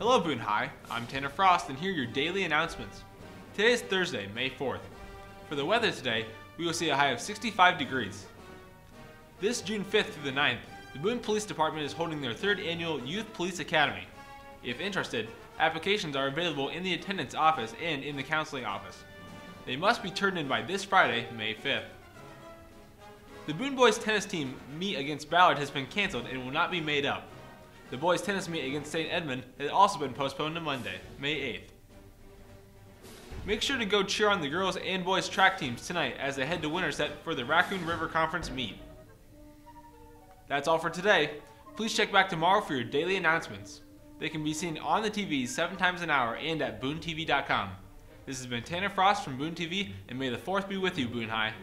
Hello, Boone High. I'm Tanner Frost, and here are your daily announcements. Today is Thursday, May 4th. For the weather today, we will see a high of 65 degrees. This June 5th through the 9th, the Boone Police Department is holding their third annual Youth Police Academy. If interested, applications are available in the attendance office and in the counseling office. They must be turned in by this Friday, May 5th. The Boone boys tennis team meet against Ballard has been canceled and will not be made up. The boys tennis meet against St. Edmond has also been postponed to Monday, May 8th. Make sure to go cheer on the girls and boys track teams tonight as they head to Winterset for the Raccoon River Conference meet. That's all for today. Please check back tomorrow for your daily announcements. They can be seen on the TV seven times an hour and at BooneTV.com. This has been Tanner Frost from Boone TV, and may the 4th be with you, Boone High.